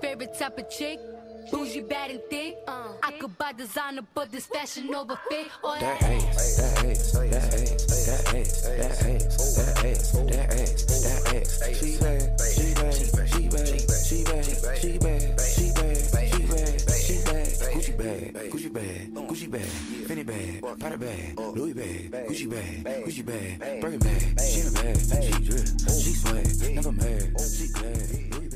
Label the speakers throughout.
Speaker 1: Favorite type of chick. Bougie, bad and thick. I could buy designer, but this Fashion Nova fit. Or
Speaker 2: That ass, that ass, that ass, that ass, that ass, that ass, that ass, that ass. She bad, she bad, she bad, she bad, she bad, she bad, she bad, she bad. Gucci bag, Gucci bag, Gucci bag, Fendi bag, Prada bag, Louis bag, Gucci bag, Gucci bag, Birkin bag. A bag, she drip, she swag, never mad, she glad.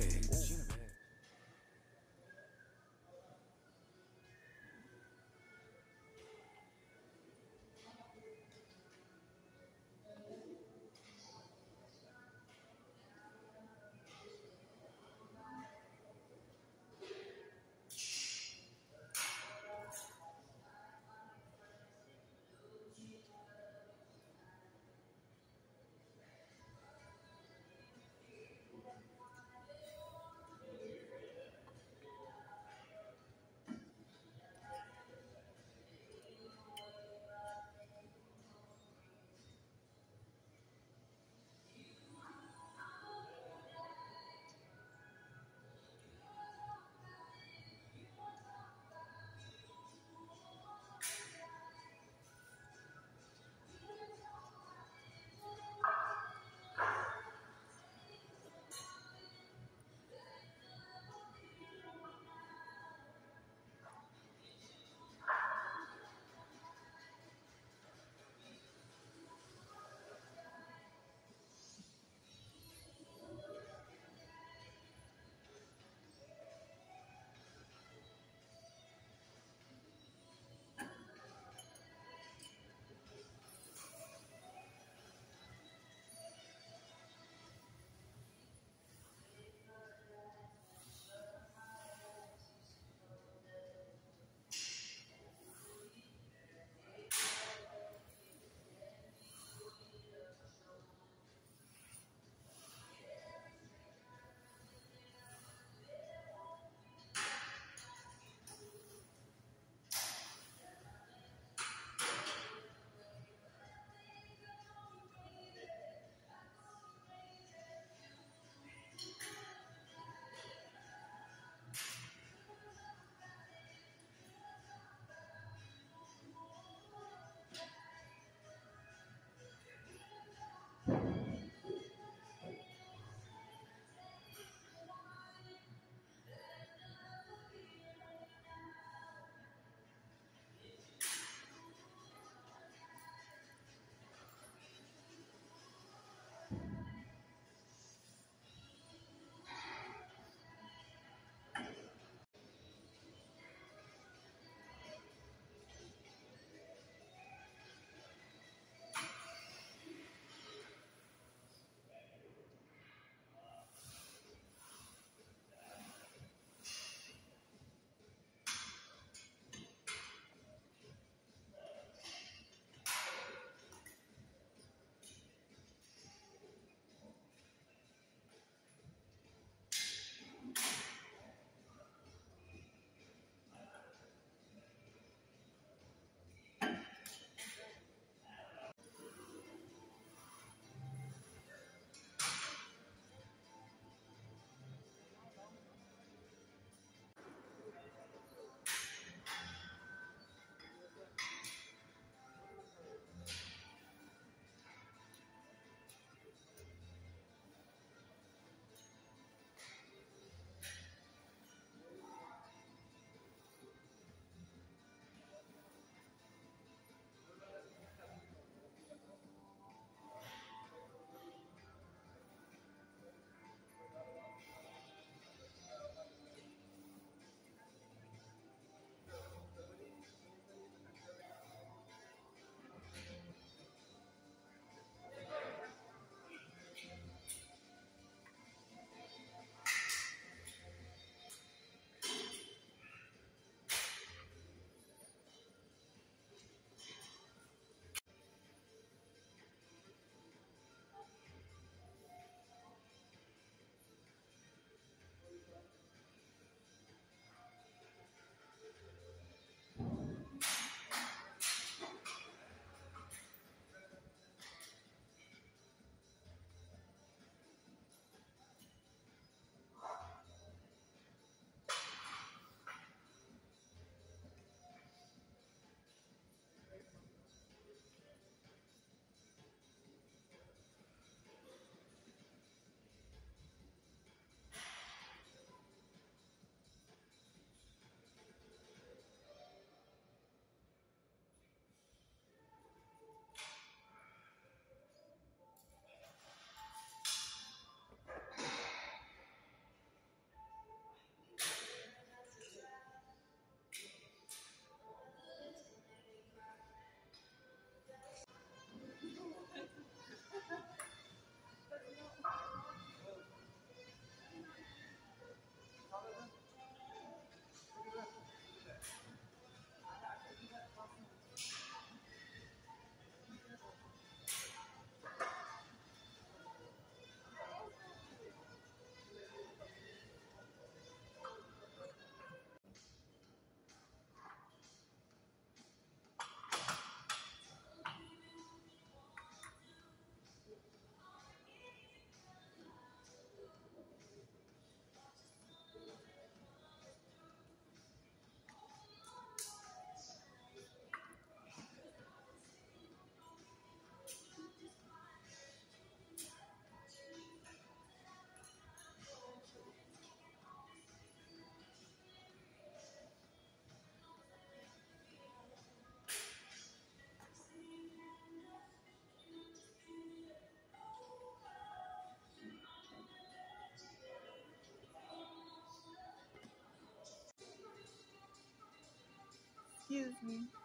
Speaker 3: Hum.